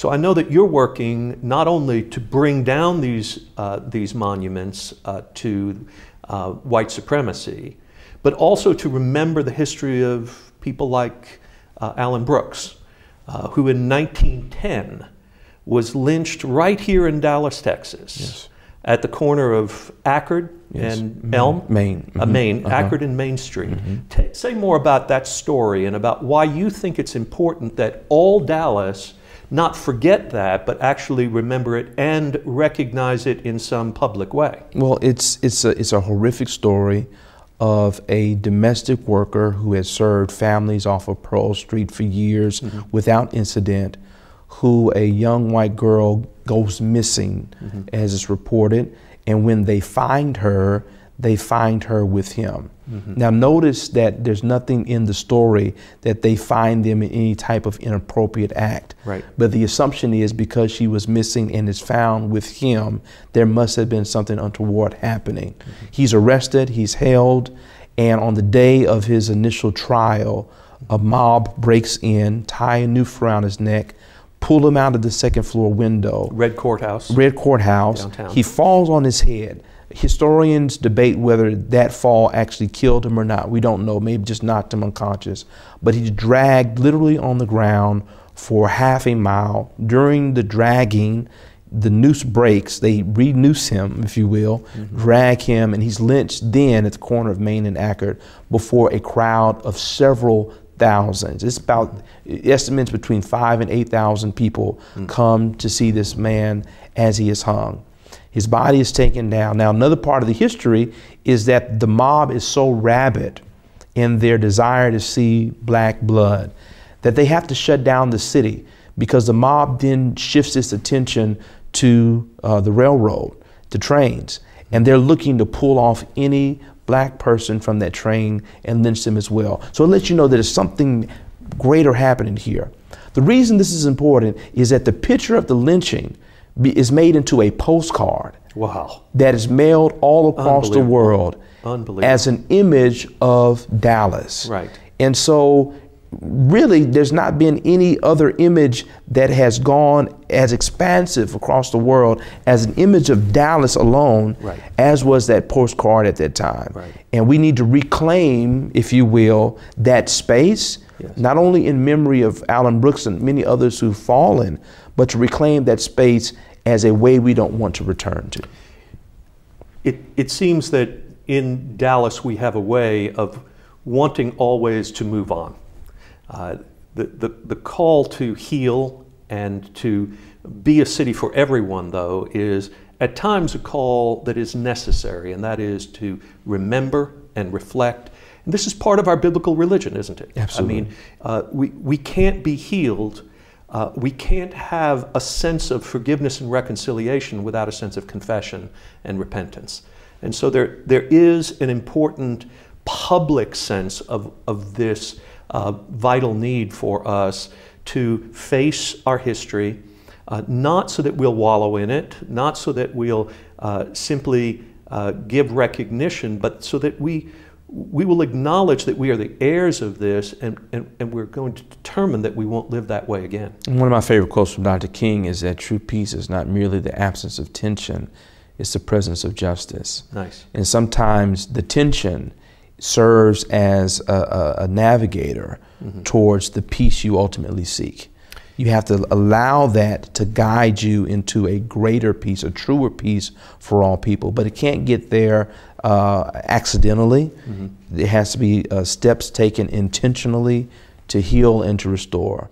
So I know that you're working not only to bring down these, uh, these monuments uh, to uh, white supremacy, but also to remember the history of people like uh, Allen Brooks, uh, who in 1910 was lynched right here in Dallas, Texas, Yes. at the corner of Akard Yes. and. Elm. Main. Uh, Mhm. Main, Uh-huh. Akard and Main Street. Ta say more about that story and about why you think it's important that all Dallas not forget that, but actually remember it and recognize it in some public way. Well, it's it's a it's a horrific story of a domestic worker who has served families off of Pearl Street for years mm-hmm. without incident, who a young white girl goes missing, mm-hmm. as is reported, and when they find her, they find her with him. Mm-hmm. Now, notice that there's nothing in the story that they find them in any type of inappropriate act. Right. But the assumption is because she was missing and is found with him, there must have been something untoward happening. Mm-hmm. He's arrested, he's held, and on the day of his initial trial, a mob breaks in, tie a noose around his neck, pull him out of the second floor window. Red Courthouse. Red Courthouse. Downtown. He falls on his head. Historians debate whether that fall actually killed him or not. We don't know. Maybe just knocked him unconscious. But he's dragged literally on the ground for half a mile. During the dragging, the noose breaks. They re-noose him, if you will, mm-hmm. drag him, and he's lynched then at the corner of Main and Akard before a crowd of several thousands. It's about estimates between five and eight thousand people come to see this man as he is hung. His body is taken down. Now, another part of the history is that the mob is so rabid in their desire to see black blood that they have to shut down the city because the mob then shifts its attention to uh, the railroad, to trains, and they're looking to pull off any black person from that train and lynch them as well. So it lets you know that there's something greater happening here. The reason this is important is that the picture of the lynching be, is made into a postcard Wow. that is mailed all across the world Unbelievable. as an image of Dallas. Right. And so, really, there's not been any other image that has gone as expansive across the world as an image of Dallas alone, Right. as was that postcard at that time. Right. And we need to reclaim, if you will, that space, Yes. not only in memory of Allen Brooks and many others who've fallen, but to reclaim that space as a way we don't want to return to. It, it seems that in Dallas we have a way of wanting always to move on. Uh, the, the, the call to heal and to be a city for everyone, though, is at times a call that is necessary, and that is to remember and reflect. And this is part of our biblical religion, isn't it? Absolutely. I mean, uh, we, we can't be healed. Uh, we can't have a sense of forgiveness and reconciliation without a sense of confession and repentance. And so there, there is an important public sense of, of this uh, vital need for us to face our history, uh, not so that we'll wallow in it, not so that we'll uh, simply uh, give recognition, but so that we, we will acknowledge that we are the heirs of this and, and, and we're going to determine that we won't live that way again. One of my favorite quotes from Dr. King is that true peace is not merely the absence of tension, it's the presence of justice. Nice. And sometimes the tension serves as a, a, a navigator towards the peace you ultimately seek. You have to allow that to guide you into a greater peace, a truer peace for all people. But it can't get there uh, accidentally. It has to be uh, steps taken intentionally to heal and to restore.